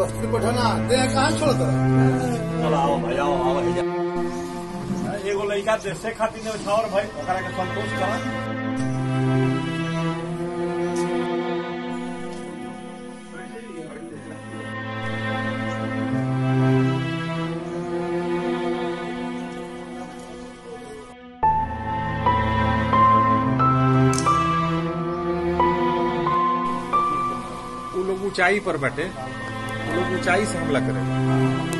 वस्तु पठाना दे कहाँ छोड़ दो? चलो आओ भाई आओ आओ भैया एगो लड़का देशे खातिर ने छावर भाई ओकरा के संतोष करा। वो लोग ऊंचाई पर बैठे। लोग ऊंचाई से हमला करें